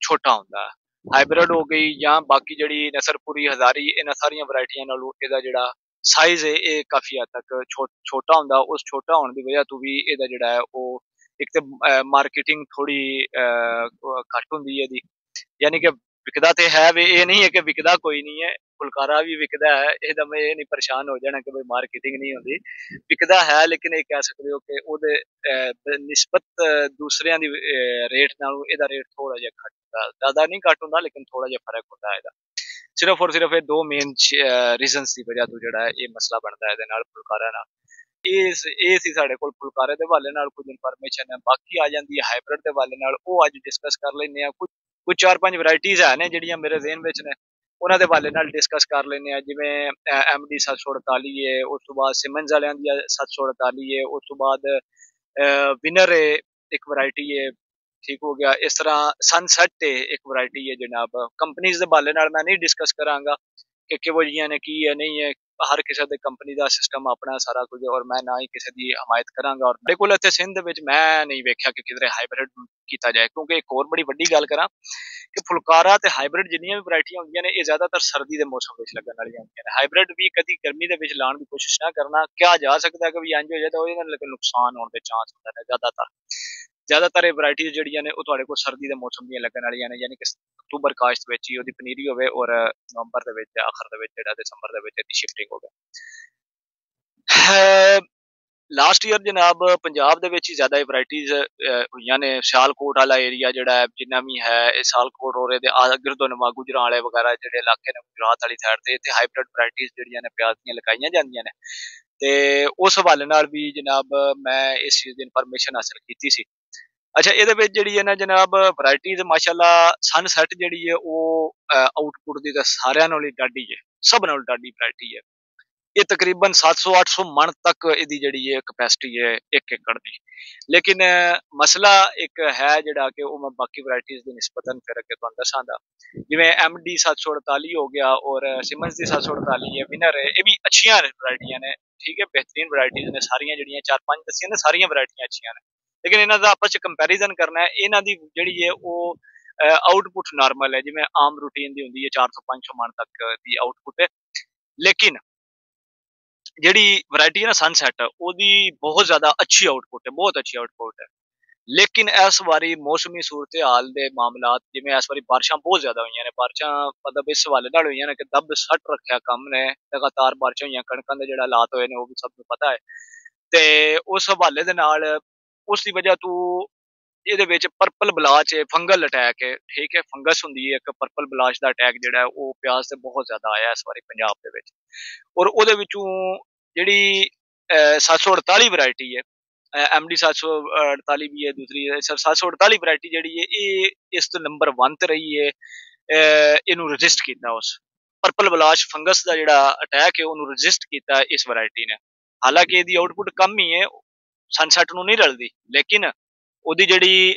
ਛੋਟਾ ਹੁੰਦਾ। ਹੈ ਹਾਈਬ੍ਰਿਡ ਹੋ ਗਈ ਜਾਂ ਬਾਕੀ ਜਿਹੜੀ ਨਸਰਪੁਰੀ ਹਜ਼ਾਰੀ ਇਹਨਾਂ ਸਾਰੀਆਂ ਵੈਰਾਈਟੀਆਂ ਨਾਲੋਂ ਇਹਦਾ ਜਿਹੜਾ ਸਾਈਜ਼ ਹੈ ਇਹ ਕਾਫੀ ਹੱਦ ਤੱਕ ਛੋਟਾ ਹੁੰਦਾ। ਉਸ ਛੋਟਾ ਹੋਣ ਦੀ ਵਜ੍ਹਾ ਤੋਂ ਵੀ ਇਹਦਾ ਜਿਹੜਾ ਹੈ ਉਹ ਇੱਕ ਤੇ ਮਾਰਕੀਟਿੰਗ ਥੋੜੀ ਘੱਟ ਹੁੰਦੀ ਹੈ ਇਹਦੀ। ਯਾਨੀ ਕਿ ਵਿਕਦਾ ਤੇ ਹੈ ਵੀ, ਇਹ ਨਹੀਂ ਹੈ ਕਿ ਵਿਕਦਾ ਕੋਈ ਨਹੀਂ ਹੈ, ਫੁਲਕਾਰਾ ਵੀ ਵਿਕਦਾ ਹੈ ਇਹਦਾ ਮੈਂ ਇਹ ਨਹੀਂ ਪਰੇਸ਼ਾਨ ਹੋ ਜਾਣਾ ਕਿ ਬਈ ਮਾਰਕੀਟਿੰਗ ਨਹੀਂ ਹੁੰਦੀ। ਵਿਕਦਾ ਹੈ, ਲੇਕਿਨ ਇਹ ਕਹਿ ਸਕਦੇ ਹੋ ਕਿ ਉਹਦੇ ਨਿਸਬਤ ਦੂਸਰਿਆਂ ਦੀ ਰੇਟ ਨਾਲੋਂ ਇਹਦਾ ਰੇਟ ਥੋੜਾ ਜਿਹਾ ਘੱਟ ਹੁੰਦਾ। ਜ਼ਿਆਦਾ ਨਹੀਂ ਘੱਟ ਹੁੰਦਾ, ਲੇਕਿਨ ਥੋੜਾ ਜਿਹਾ ਫ਼ਰਕ ਹੁੰਦਾ ਇਹਦਾ। ਸਿਰਫ ਔਰ ਸਿਰਫ ਇਹ ਦੋ ਮੇਨ ਰੀਜ਼ਨਸ ਦੀ ਵਜ੍ਹਾ ਤੋਂ ਜਿਹੜਾ ਇਹ ਮਸਲਾ ਬਣਦਾ ਹੈ ਇਹਦੇ ਨਾਲ ਫੁਲਕਾਰਾ ਨਾਲ। ਇਹ ਇਹ ਸੀ ਸਾਡੇ ਕੋਲ ਫੁਲਕਾਰੇ ਦੇ ਹਵਾਲੇ ਨਾਲ ਕੁਝ ਇਨਫੋਰਮੇਸ਼ਨ ਹੈ। ਬਾਕੀ ਆ ਜਾਂਦੀ ਹੈ ਹਾਈਬ੍ਰਿਡ ਦੇ ਹਵਾਲੇ ਨਾਲ। ਉਹ ਅੱਜ ਡਿਸਕਸ ਕਰ ਲੈਂਦੇ ਆ ਕੁਝ ਕੁਝ ਚਾਰ ਪੰਜ ਵੈਰਾਈਟੀਆਂ ਹੈ ਨੇ ਜਿਹੜੀਆਂ ਮੇਰੇ ਜ਼ਿਹਨ ਵਿੱਚ ਨੇ, ਉਹਨਾਂ ਦੇ ਹਵਾਲੇ ਨਾਲ ਡਿਸਕਸ ਕਰ ਲੈਂਦੇ ਆ ਜਿਵੇਂ ਐਮਡੀ 748 ਹੈ ਉਸ ਤੋਂ ਬਾਅਦ ਸਿਮਨਸ ਵਾਲਿਆਂ ਦੀ 748 ਹੈ ਉਸ ਤੋਂ ਬਾਅਦ ਵਿਨਰ ਹੈ ਇੱਕ ਵੈਰਾਈਟੀ ਹੈ ਠੀਕ ਹੋ ਗਿਆ। ਇਸ ਤਰ੍ਹਾਂ ਸਨਸੈਟ ਹੈ ਇੱਕ ਵੈਰਾਈਟੀ ਹੈ ਜਨਾਬ। ਕੰਪਨੀਆਂ ਦੇ ਹਵਾਲੇ ਨਾਲ ਮੈਂ ਨਹੀਂ ਡਿਸਕਸ ਕਰਾਂਗਾ ਕਿ ਕਿਹੋ ਜਿਹੀਆਂ ਨੇ, ਕੀ ਹੈ, ਨਹੀਂ ਹੈ ਹਰ ਕਿਸੇ ਦੇ ਕੰਪਨੀ ਦਾ ਸਿਸਟਮ ਆਪਣਾ ਸਾਰਾ ਕੁਝ, ਔਰ ਮੈਂ ਨਾ ਹੀ ਕਿਸੇ ਦੀ ਹਮਾਇਤ ਕਰਾਂਗਾ। ਔਰ ਮੇਰੇ ਕੋਲ ਇੱਥੇ ਸਿੰਧ ਦੇ ਵਿੱਚ ਮੈਂ ਨਹੀਂ ਵੇਖਿਆ ਕਿ ਕਿਧਰੇ ਹਾਈਬ੍ਰਿਡ ਕੀਤਾ ਜਾਏ। ਕਿਉਂਕਿ ਇੱਕ ਹੋਰ ਬੜੀ ਵੱਡੀ ਗੱਲ ਕਰਾਂ ਕਿ ਫੁਲਕਾਰਾ ਤੇ ਹਾਈਬ੍ਰਿਡ ਜਿੰਨੀਆਂ ਵੀ ਵੈਰਾਈਟੀਆਂ ਹੁੰਦੀਆਂ ਨੇ, ਇਹ ਜ਼ਿਆਦਾਤਰ ਸਰਦੀ ਦੇ ਮੌਸਮ ਵਿੱਚ ਲੱਗਣ ਵਾਲੀਆਂ ਹੁੰਦੀਆਂ ਨੇ। ਹਾਈਬ੍ਰਿਡ ਵੀ ਕਦੀ ਗਰਮੀ ਦੇ ਵਿੱਚ ਲਾਉਣ ਦੀ ਕੋਸ਼ਿਸ਼ ਨਾ ਕਰਨਾ। ਕਿਹਾ ਜਾ ਸਕਦਾ ਕਿ ਵੀ ਇੰਜ ਹੋ ਜਾਏ ਤਾਂ ਉਹਦੇ ਨਾਲ ਨੁਕਸਾਨ ਹੋਣ ਦੇ ਚਾਂਸ ਹੁੰਦੇ ਨੇ ਜ਼ਿਆਦਾਤਰ। ਜ਼ਿਆਦਾਤਰ ਇਹ ਵੈਰਾਈਟੀਆਂ ਜਿਹੜੀਆਂ ਨੇ ਉਹ ਤੁਹਾਡੇ ਕੋਲ ਸਰਦੀ ਦੇ ਮੌਸਮ ਦੀਆਂ ਲੱਗਣ ਵਾਲੀਆਂ ਨੇ, ਯਾਨੀ ਕਿ ਅਕਤੂਬਰ ਕਾਸ਼ਤ ਵਿੱਚ ਹੀ ਉਹਦੀ ਪਨੀਰੀ ਹੋਵੇ ਔਰ ਨਵੰਬਰ ਦੇ ਵਿੱਚ, ਆਖਰ ਦੇ ਵਿੱਚ, ਜਿਹੜਾ ਦਸੰਬਰ ਦੇ ਵਿੱਚ ਇਹਦੀ ਸ਼ਿਫਟਿੰਗ ਹੋਵੇ ਲਾਸਟ ਈਅਰ ਜਨਾਬ ਪੰਜਾਬ ਦੇ ਵਿੱਚ ਹੀ ਜ਼ਿਆਦਾ ਇਹ ਹੋਈਆਂ ਨੇ। ਸਿਆਲਕੋਟ ਵਾਲਾ ਏਰੀਆ ਜਿਹੜਾ ਹੈ, ਜਿੰਨਾ ਵੀ ਹੈ, ਇਹ ਸਿਆਲਕੋਟ ਰੋਰੇ ਦੇ ਆਗਰਦੋ ਨਵਾ ਗੁਜਰਾਂ ਵਾਲੇ ਵਗੈਰਾ ਜਿਹੜੇ ਇਲਾਕੇ ਨੇ ਗੁਜਰਾਤ ਵਾਲੀ ਸਾਈਡ ਤੇ, ਇੱਥੇ ਹਾਈਬ੍ਰਿਡ ਵੈਰਾਈਟੀਆਂ ਜਿਹੜੀਆਂ ਨੇ ਪਿਆਜ਼ ਦੀਆਂ ਲਗਾਈਆਂ ਜਾਂਦੀਆਂ ਨੇ। ਤੇ ਉਸ ਹਵਾਲੇ ਨਾਲ ਵੀ ਜਨਾਬ ਮੈਂ ਇਸ ਚੀਜ਼ ਦੀ ਇਨਫੋਰਮੇਸ਼ਨ ਹਾਸਲ ਕੀਤੀ ਸੀ। ਅੱਛਾ, ਇਹਦੇ ਵਿੱਚ ਜਿਹੜੀ ਹੈ ਨਾ ਜਨਾਬ ਵੈਰਾਈਟੀਜ਼ ਮਾਸ਼ਾਅੱਲਾ ਸਨਸੈਟ ਜਿਹੜੀ ਹੈ ਉਹ ਆਊਟਪੁੱਟ ਦੀ ਤਾਂ ਸਾਰਿਆਂ ਨਾਲੋਂ ਹੀ ਡਾਢੀ ਹੈ, ਸਭ ਨਾਲੋਂ ਡਾਢੀ ਵੈਰਾਈਟੀ ਹੈ। ਇਹ ਤਕਰੀਬਨ 700-800 ਮਣ ਤੱਕ ਇਹਦੀ ਜਿਹੜੀ ਹੈ ਕਪੈਸਿਟੀ ਹੈ 1 ਏਕੜ ਦੀ। ਲੇਕਿਨ ਮਸਲਾ ਇੱਕ ਹੈ ਜਿਹੜਾ ਕਿ ਉਹ ਮੈਂ ਬਾਕੀ ਵੈਰਾਈਟੀਆਂ ਦੀ ਨਿਸਬਤਨ ਫਿਰ ਅੱਗੇ ਤੁਹਾਨੂੰ ਦੱਸਾਂਗਾ। ਜਿਵੇਂ MD 748 ਹੋ ਗਿਆ ਔਰ ਸਿਮਨਸ ਦੀ 748 ਹੈ ਵਿਨਰ ਹੈ, ਇਹ ਵੀ ਅੱਛੀਆਂ ਵੈਰਾਈਟੀਆਂ ਨੇ, ਠੀਕ ਹੈ, ਬਿਹਤਰੀਨ ਵੈਰਾਈਟੀਆਂ ਨੇ, ਸਾਰੀਆਂ ਜਿਹੜੀਆਂ ਚਾਰ ਪੰਜ ਦੱਸੀਆਂ ਨੇ, ਸਾਰੀਆਂ ਵੈਰਾਈਟੀਆਂ ਅੱਛੀਆਂ ਨੇ। ਲੇਕਿਨ ਇਹਨਾਂ ਦਾ ਆਪਸ ਵਿੱਚ ਕੰਪੈਰੀਜ਼ਨ ਕਰਨਾ ਹੈ, ਇਹਨਾਂ ਦੀ ਜਿਹੜੀ ਹੈ ਉਹ ਆਊਟਪੁੱਟ ਨਾਰਮਲ ਹੈ, ਜਿਵੇਂ ਆਮ ਰੂਟੀਨ ਦੀ ਹੁੰਦੀ ਹੈ 400 500 ਮਣ ਤੱਕ ਦੀ ਆਊਟਪੁੱਟ ਹੈ। ਲੇਕਿਨ ਜਿਹੜੀ ਵੈਰਾਈਟੀ ਹੈ ਨਾ ਸਨਸੈਟ ਉਹਦੀ ਬਹੁਤ ਜ਼ਿਆਦਾ ਅੱਛੀ ਆਊਟਪੁੱਟ ਹੈ, ਬਹੁਤ ਅੱਛੀ ਆਊਟਪੁੱਟ ਹੈ। ਲੇਕਿਨ ਇਸ ਵਾਰੀ ਮੌਸਮੀ ਸੂਰਤ-ਹਾਲ ਦੇ ਮਾਮਲਾਤ, ਜਿਵੇਂ ਇਸ ਵਾਰੀ ਬਾਰਿਸ਼ਾਂ ਬਹੁਤ ਜ਼ਿਆਦਾ ਹੋਈਆਂ ਨੇ, ਬਾਰਿਸ਼ਾਂ ਮਤਲਬ ਇਸ ਹਵਾਲੇ ਨਾਲ ਹੋਈਆਂ ਨੇ ਕਿ ਦੱਬ ਸੱਟ ਰੱਖਿਆ ਕੰਮ ਨੇ, ਲਗਾਤਾਰ ਬਾਰਿਸ਼ਾਂ ਹੋਈਆਂ, ਕਣਕਾਂ ਦੇ ਜਿਹੜਾ ਹਾਲਾਤ ਹੋਏ ਨੇ, ਉਹ ਵੀ ਸਭ ਨੂੰ ਪਤਾ ਹੈ। ਤੇ ਉਸ ਹਵਾਲੇ ਦੇ ਨਾਲ ਉਸ ਦੀ ਵਜ੍ਹਾ ਤੋਂ ਇਹਦੇ ਵਿੱਚ ਪਰਪਲ ਬਲਾਚ ਹੈ ਫੰਗਲ ਅਟੈਕ ਹੈ ਠੀਕ ਹੈ ਫੰਗਸ ਹੁੰਦੀ ਹੈ ਇੱਕ ਪਰਪਲ ਬਲਾਚ ਦਾ ਅਟੈਕ ਜਿਹੜਾ ਉਹ ਪਿਆਜ਼ ਤੇ ਬਹੁਤ ਜ਼ਿਆਦਾ ਆਇਆ ਇਸ ਵਾਰੀ ਪੰਜਾਬ ਦੇ ਵਿੱਚ। ਔਰ ਉਹਦੇ ਵਿੱਚੋਂ ਜਿਹੜੀ 748 ਵੈਰਾਈਟੀ ਹੈ ਐਮਡੀ 748 ਵੀ ਹੈ, ਦੂਸਰੀ 748 ਵੈਰਾਈਟੀ ਜਿਹੜੀ ਹੈ, ਇਹ ਇਸ ਤੋਂ ਨੰਬਰ 1 ਤੇ ਰਹੀ ਹੈ ਇਹਨੂੰ ਰਜਿਸਟ ਕੀਤਾ ਉਸ। ਪਰਪਲ ਬਲਾਸ਼ ਫੰਗਸ ਦਾ ਜਿਹੜਾ ਅਟੈਕ ਹੈ, ਉਹਨੂੰ ਰਜਿਸਟ ਕੀਤਾ ਇਸ ਵੈਰਾਈਟੀ ਨੇ। ਹਾਲਾਂਕਿ ਇਹਦੀ ਆਊਟਪੁੱਟ ਕਮ ਹੀ ਹੈ ਸਨਸੈਟ ਨੂੰ ਨਹੀਂ ਰਲਦੀ। ਲੇਕਿਨ ਉਹਦੀ ਜਿਹੜੀ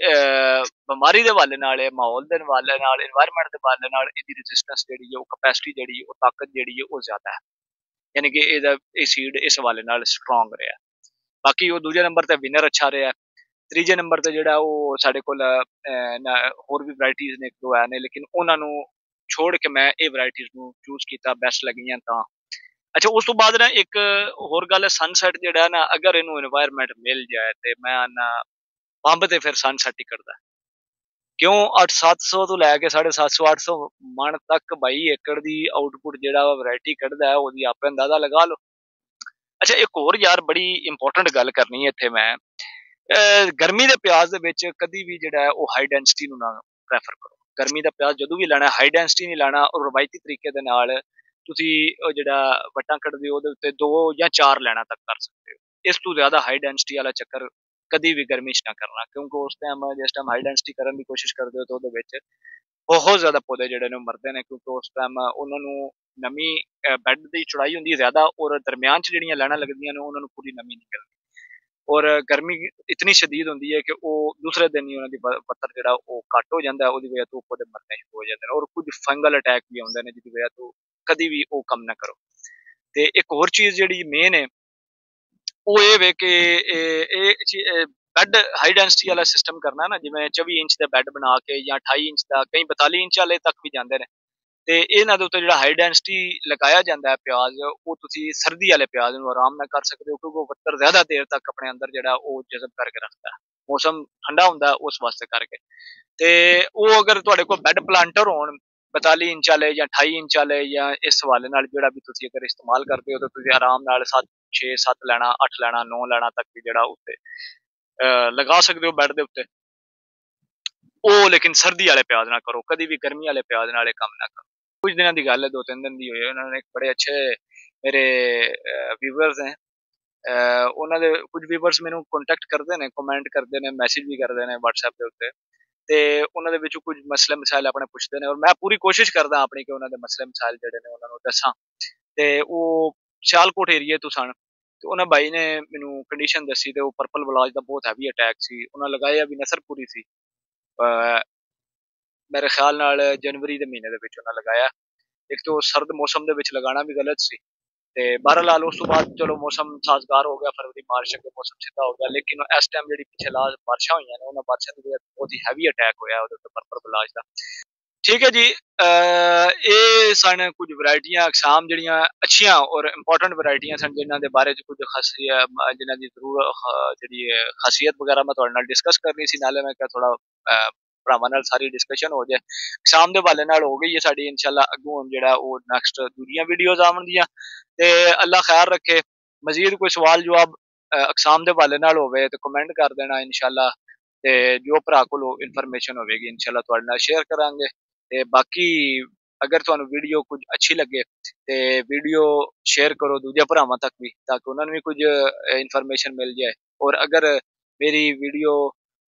ਬਿਮਾਰੀ ਦੇ ਹਵਾਲੇ ਨਾਲ ਹੈ ਮਾਹੌਲ ਦੇ ਹਵਾਲੇ ਨਾਲ এনवायरमेंट ਦੇ ਹਵਾਲੇ ਨਾਲ ਇਹਦੀ ਰੈਜ਼ਿਸਟੈਂਸ ਜਿਹੜੀ ਹੈ, ਉਹ ਕਪੈਸਿਟੀ ਜਿਹੜੀ ਉਹ ਤਾਕਤ ਜਿਹੜੀ ਹੈ, ਉਹ ਜ਼ਿਆਦਾ ਹੈ। ਯਾਨੀ ਕਿ ਇਹਦਾ, ਇਹ ਸੀਡ ਇਸ ਹਵਾਲੇ ਨਾਲ ਸਟਰੋਂਗ ਰਿਹਾ ਬਾਕੀ ਉਹ ਦੂਜੇ ਨੰਬਰ ਤੇ ਵਿਨਰ ਅੱਛਾ ਰਿਹਾ ਤੀਜੇ ਨੰਬਰ ਤੇ ਜਿਹੜਾ ਉਹ ਸਾਡੇ ਕੋਲ ਹੋਰ ਵੀ ਵੈਰਾਈਟੀਆਂ ਨੇ ਇੱਕ ਦੋ ਆਏ ਨੇ, ਲੇਕਿਨ ਉਹਨਾਂ ਨੂੰ ਛੋੜ ਕੇ ਮੈਂ ਇਹ ਵੈਰਾਈਟੀਆਂ ਨੂੰ ਚੂਜ਼ ਕੀਤਾ ਬੈਸਟ ਲੱਗੀਆਂ ਤਾਂ ਅੱਛਾ, ਉਸ ਤੋਂ ਬਾਅਦ ਨਾ ਇੱਕ ਹੋਰ ਗੱਲ ਹੈ ਸਨਸੈਟ ਜਿਹੜਾ ਨਾ, ਅਗਰ ਇਹਨੂੰ এনवायरमेंट ਮਿਲ ਜਾਏ ਤੇ ਮੈਂ ਨਾ ਬੰਬ ਤੇ ਫਿਰ ਸਨਸੈਟ ਹੀ ਕਰਦਾ ਕਿਉਂ? 8-700 ਤੋਂ ਲੈ ਕੇ 750-800 ਮਣ ਤੱਕ ਬਾਈ ਏਕੜ ਦੀ ਆਊਟਪੁੱਟ ਜਿਹੜਾ ਵੈਰਾਈਟੀ ਕੱਢਦਾ ਹੈ, ਉਹਦੀ ਆਪੇ ਅੰਦਾਜ਼ਾ ਲਗਾ ਲਓ। ਅੱਛਾ, ਇੱਕ ਹੋਰ ਯਾਰ ਬੜੀ ਇੰਪੋਰਟੈਂਟ ਗੱਲ ਕਰਨੀ ਹੈ ਇੱਥੇ ਮੈਂ। ਗਰਮੀ ਦੇ ਪਿਆਜ਼ ਦੇ ਵਿੱਚ ਕਦੀ ਵੀ ਜਿਹੜਾ ਹੈ, ਉਹ ਹਾਈ ਡੈਂਸਿਟੀ ਨੂੰ ਨਾ ਪ੍ਰੈਫਰ ਕਰੋ। ਗਰਮੀ ਦਾ ਪਿਆਜ਼ ਜਦੋਂ ਵੀ ਲੈਣਾ ਹਾਈ ਡੈਂਸਿਟੀ ਨਹੀਂ ਲੈਣਾ ਔਰ ਰਵਾਇਤੀ ਤਰੀਕੇ ਦੇ ਨਾਲ ਤੁਸੀਂ ਉਹ ਜਿਹੜਾ ਵੱਟਾਂ ਕੱਢਦੇ ਹੋ, ਉਹਦੇ ਉੱਤੇ ਦੋ ਜਾਂ ਚਾਰ ਲੈਣਾ ਤੱਕ ਕਰ ਸਕਦੇ ਹੋ। ਇਸ ਤੋਂ ਜ਼ਿਆਦਾ ਹਾਈ ਡੈਂਸਿਟੀ ਵਾਲਾ ਚੱਕਰ ਕਦੀ ਵੀ ਗਰਮੀ 'ਚ ਨਾ ਕਰਨਾ, ਕਿਉਂਕਿ ਉਸ ਟਾਈਮ ਜਿਸ ਟਾਈਮ ਹਾਈ ਡੈਂਸਿਟੀ ਕਰਨ ਦੀ ਕੋਸ਼ਿਸ਼ ਕਰਦੇ ਹੋ, ਤਾਂ ਉਹਦੇ ਵਿੱਚ ਬਹੁਤ ਜ਼ਿਆਦਾ ਪੌਦੇ ਜਿਹੜੇ ਨੇ ਮਰਦੇ ਨੇ, ਕਿਉਂਕਿ ਉਸ ਟਾਈਮ ਉਹਨਾਂ ਨੂੰ ਨਮੀ ਬੈੱਡ ਦੀ ਚੌੜਾਈ ਹੁੰਦੀ ਹੈ ਜ਼ਿਆਦਾ, ਔਰ ਦਰਮਿਆਨ 'ਚ ਜਿਹੜੀਆਂ ਲੈਣਾ ਲੱਗਦੀਆਂ ਨੇ, ਉਹਨਾਂ ਨੂੰ ਪੂਰੀ ਨਮੀ ਨਹੀਂ ਮਿਲਦੀ। ਔਰ ਗਰਮੀ ਇਤਨੀ ਸ਼ਦੀਦ ਹੁੰਦੀ ਹੈ ਕਿ ਉਹ ਦੂਸਰੇ ਦਿਨ ਹੀ ਉਹਨਾਂ ਦੀ ਪੱਤਰ ਜਿਹੜਾ ਉਹ ਕੱਟ ਹੋ ਜਾਂਦਾ, ਉਹਦੀ ਵਜ੍ਹਾ ਤੋਂ ਪੌਦੇ ਮਰਨੇ ਸ਼ੁਰੂ ਹੋ ਜਾਂਦੇ ਨੇ। ਔਰ ਕੁਝ ਫੰਗਲ ਅਟੈਕ ਵੀ ਆਉਂਦੇ ਨੇ, ਜਿਹਦੀ ਵਜ੍ਹਾ ਤੋਂ ਕਦੀ ਵੀ ਉਹ ਕੰਮ ਨਾ ਕਰੋ। ਤੇ ਇੱਕ ਹੋਰ ਚੀਜ਼ ਜਿਹੜੀ ਮੇਨ ਹੈ, ਉਹ ਇਹ ਵੇ ਕਿ ਇਹ ਬੈੱਡ ਹਾਈ ਡੈਂਸਿਟੀ ਵਾਲਾ ਸਿਸਟਮ ਕਰਨਾ ਨਾ, ਜਿਵੇਂ 24 ਇੰਚ ਦਾ ਬੈੱਡ ਬਣਾ ਕੇ ਜਾਂ 28 ਇੰਚ ਦਾ, ਕਈ 42 ਇੰਚ ਵਾਲੇ ਤੱਕ ਵੀ ਜਾਂਦੇ ਨੇ। ਤੇ ਇਹਨਾਂ ਦੇ ਉੱਤੇ ਜਿਹੜਾ ਹਾਈ ਡੈਂਸਿਟੀ ਲਗਾਇਆ ਜਾਂਦਾ ਹੈ ਪਿਆਜ਼, ਉਹ ਤੁਸੀਂ ਸਰਦੀ ਵਾਲੇ ਪਿਆਜ਼ ਨੂੰ ਆਰਾਮ ਨਾਲ ਕਰ ਸਕਦੇ ਹੋ, ਕਿਉਂਕਿ ਉਹ ਪੱਤਰ ਜ਼ਿਆਦਾ ਦੇਰ ਤੱਕ ਆਪਣੇ ਅੰਦਰ ਜਿਹੜਾ ਉਹ ਜਜ਼ਬ ਕਰਕੇ ਰੱਖਦਾ ਹੈ। ਮੌਸਮ ਠੰਡਾ ਹੁੰਦਾ ਉਸ ਵਾਸਤੇ ਕਰਕੇ। ਤੇ ਉਹ ਅਗਰ ਤੁਹਾਡੇ ਕੋਲ ਬੈੱਡ ਪਲਾਂਟਰ ਹੋਣ 42 ਇੰਚ ਵਾਲੇ ਜਾਂ 28 ਇੰਚ ਵਾਲੇ ਜਾਂ ਇਸ ਹਵਾਲੇ ਨਾਲ ਜਿਹੜਾ ਵੀ ਤੁਸੀਂ ਅਗਰ ਇਸਤੇਮਾਲ ਕਰਦੇ ਹੋ ਤਾਂ ਤੁਸੀਂ ਆਰਾਮ ਨਾਲ 7 6 7 ਲੈਣਾ 8 ਲੈਣਾ 9 ਲੈਣਾ ਤੱਕ ਵੀ ਜਿਹੜਾ ਉੱਤੇ ਲਗਾ ਸਕਦੇ ਹੋ ਬੈੱਡ ਦੇ ਉੱਤੇ। ਉਹ ਲੇਕਿਨ ਸਰਦੀ ਵਾਲੇ ਪਿਆਜ਼ ਨਾ ਕਰੋ, ਕਦੀ ਵੀ ਗਰਮੀ ਵਾਲੇ ਪਿਆਜ਼ ਨਾਲੇ ਕੰਮ ਨਾ ਕਰੋ। ਕੁਝ ਦਿਨਾਂ ਦੀ ਗੱਲ ਹੈ, ਦੋ ਤਿੰਨ ਦਿਨ ਦੀ ਹੋਈ ਹੈ, ਉਹਨਾਂ ਨੇ ਇੱਕ ਬੜੇ ਅੱਛੇ ਮੇਰੇ ਵੀਵਰਸ ਹੈ। ਉਹਨਾਂ ਦੇ ਕੁਝ ਵੀਵਰਸ ਮੈਨੂੰ ਕੰਟੈਕਟ ਕਰਦੇ ਨੇ ਕਮੈਂਟ ਕਰਦੇ ਨੇ ਮੈਸੇਜ ਵੀ ਕਰਦੇ ਨੇ WhatsApp ਦੇ ਉੱਤੇ। ਤੇ ਉਹਨਾਂ ਦੇ ਵਿੱਚੋਂ ਕੁਝ ਮਸਲੇ ਮਸਾਇਲ ਆਪਣੇ ਪੁੱਛਦੇ ਨੇ ਔਰ ਮੈਂ ਪੂਰੀ ਕੋਸ਼ਿਸ਼ ਕਰਦਾ ਆਪਣੀ ਕਿ ਉਹਨਾਂ ਦੇ ਮਸਲੇ ਮਸਾਇਲ ਜਿਹੜੇ ਨੇ ਉਹਨਾਂ ਨੂੰ ਦੱਸਾਂ। ਤੇ ਉਹ ਸਿਆਲਕੋਟ ਏਰੀਏ ਤੋਂ ਸਨ ਤੇ ਉਹਨਾਂ ਬਾਈ ਨੇ ਮੈਨੂੰ ਕੰਡੀਸ਼ਨ ਦੱਸੀ ਤੇ ਉਹ ਪਰਪਲ ਬਲਾਜ ਦਾ ਬਹੁਤ ਹੈਵੀ ਅਟੈਕ ਸੀ। ਉਹਨਾਂ ਲਗਾਇਆ ਵੀ ਨਸਰਪੁਰੀ ਸੀ। ਅਹ ਮੇਰੇ ਖਿਆਲ ਨਾਲ ਜਨਵਰੀ ਦੇ ਮਹੀਨੇ ਦੇ ਵਿੱਚ ਉਹਨਾਂ ਲਗਾਇਆ। ਇੱਕ ਤੋਂ ਸਰਦ ਮੌਸਮ ਦੇ ਵਿੱਚ ਲਗਾਉਣਾ ਵੀ ਗਲਤ ਸੀ। ਤੇ ਬਹਰਹਾਲ ਉਸ ਤੋਂ ਬਾਅਦ ਚਲੋ ਮੌਸਮ ਸਾਜ਼ਗਾਰ ਹੋ ਗਿਆ, ਫਰਵਰੀ, ਮਾਰਚ ਅੱਗੇ ਮੌਸਮ ਸਿੱਧਾ ਹੋ ਗਿਆ, ਲੇਕਿਨ ਇਸ ਟਾਈਮ ਜਿਹੜੀ ਪਿਛੇ ਲਾਜ ਬਾਰਿਸ਼ਾਂ ਹੋਈਆਂ ਨੇ, ਉਹਨਾਂ ਬਾਰਿਸ਼ਾਂ ਦੇ ਵਿੱਚ ਬਹੁਤ ਹੀ ਹੈਵੀ ਅਟੈਕ ਹੋਇਆ ਉਹਦੇ ਉੱਤੇ ਪਰਪਲ ਬਲਾਜ ਦਾ। ਠੀਕ ਹੈ ਜੀ ਇਹ ਸਨ ਕੁਝ ਵੈਰਾਈਟੀਆਂ ਅਕਸਾਮ ਜਿਹੜੀਆਂ ਅੱਛੀਆਂ ਔਰ ਇੰਪੋਰਟੈਂਟ ਵੈਰਾਈਟੀਆਂ ਸਨ ਜਿਨ੍ਹਾਂ ਦੇ ਬਾਰੇ ਚ ਕੁਝ ਖਾਸੀਅਤ ਜਿਨ੍ਹਾਂ ਦੀ ਜ਼ਰੂਰ ਜਿਹੜੀ ਖਾਸੀਅਤ ਵਗੈਰਾ ਮੈਂ ਤੁਹਾਡੇ ਨਾਲ ਡਿਸਕਸ ਕਰਨੀ ਸੀ, ਨਾਲੇ ਮੈਂ ਕਿਹਾ ਥੋੜਾ ਭਰਾਵਾਂ ਨਾਲ ਸਾਰੀ ਡਿਸਕਸ਼ਨ ਹੋ ਜਾਏ। ਸ਼ਾਮ ਦੇ ਵਾਲੇ ਨਾਲ ਹੋ ਗਈ ਹੈ ਸਾਡੀ, ਇਨਸ਼ਾਅੱਲਾ ਅੱਗੋਂ ਜਿਹੜਾ ਉਹ ਨੈਕਸਟ ਦੂਜੀਆਂ ਵੀਡੀਓਜ਼ ਆਉਣਗੀਆਂ ਤੇ ਅੱਲਾ ਖੈਰ ਰੱਖੇ। ਮਜ਼ੀਦ ਕੋਈ ਸਵਾਲ, ਜਵਾਬ ਅਕਸਾਮ ਦੇ ਵਾਲੇ ਨਾਲ ਹੋਵੇ ਤੇ ਕਮੈਂਟ ਕਰ ਦੇਣਾ ਇਨਸ਼ਾਅੱਲਾ। ਤੇ ਜੋ ਭਰਾ ਕੋਲ ਇਨਫੋਰਮੇਸ਼ਨ ਹੋਵੇਗੀ, ਇਨਸ਼ਾਅੱਲਾ ਤੁਹਾਡੇ ਨਾਲ ਸ਼ੇਅਰ ਕਰਾਂਗੇ। ਤੇ ਬਾਕੀ ਅਗਰ ਤੁਹਾਨੂੰ ਵੀਡੀਓ ਕੁਝ ਅੱਛੀ ਲੱਗੇ, ਤੇ ਵੀਡੀਓ ਸ਼ੇਅਰ ਕਰੋ ਦੂਜੇ ਭਰਾਵਾਂ ਤੱਕ ਵੀ, ਤਾਂ ਕਿ ਉਹਨਾਂ ਨੂੰ ਵੀ ਕੁਝ ਇਨਫੋਰਮੇਸ਼ਨ ਮਿਲ ਜਾਏ। ਔਰ ਅਗਰ ਮੇਰੀ ਵੀਡੀਓ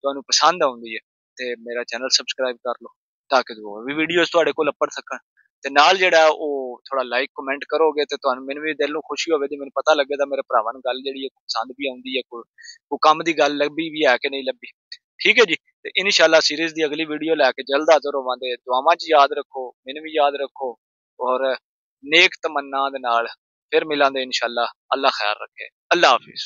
ਤੁਹਾਨੂੰ ਪਸੰਦ ਆਉਂਦੀ ਹੈ ਤੇ ਮੇਰਾ ਚੈਨਲ ਸਬਸਕ੍ਰਾਈਬ ਕਰ ਲਓ, ਤਾਂ ਕਿ ਹੋਰ ਵੀ ਵੀਡੀਓਜ਼ ਤੁਹਾਡੇ ਕੋਲ ਅੱਪੜ ਸਕਣ। ਤੇ ਨਾਲ ਜਿਹੜਾ ਉਹ ਥੋੜਾ ਲਾਈਕ ਕਮੈਂਟ ਕਰੋਗੇ ਤੇ ਤੁਹਾਨੂੰ, ਮੈਨੂੰ ਵੀ ਦਿਲ ਨੂੰ ਖੁਸ਼ੀ ਹੋਵੇ ਤੇ ਮੈਨੂੰ ਪਤਾ ਲੱਗੇ ਤਾਂ ਮੇਰੇ ਭਰਾਵਾਂ ਨੂੰ ਗੱਲ ਜਿਹੜੀ ਹੈ ਪਸੰਦ ਵੀ ਆਉਂਦੀ ਹੈ, ਕੋਈ ਕੋ ਕੰਮ ਦੀ ਗੱਲ ਲੱਭੀ ਵੀ ਹੈ ਕਿ ਨਹੀਂ ਲੱਭੀ। ਠੀਕ ਹੈ ਜੀ? ਤੇ ਇਨਸ਼ਾਅੱਲਾ ਸੀਰੀਜ਼ ਦੀ ਅਗਲੀ ਵੀਡੀਓ ਲੈ ਕੇ ਜਲਦ ਹਾਜ਼ਰ ਹੋਵਾਂਗੇ। ਦੁਆਵਾਂ 'ਚ ਯਾਦ ਰੱਖੋ, ਮੈਨੂੰ ਵੀ ਯਾਦ ਰੱਖੋ ਔਰ ਨੇਕ ਤਮੰਨਾ ਦੇ ਨਾਲ ਫਿਰ ਮਿਲਾਂਗੇ ਇਨਸ਼ਾਅੱਲਾ। ਅੱਲਾ ਖੈਰ ਰੱਖੇ। ਅੱਲਾ ਹਾਫਿਜ਼।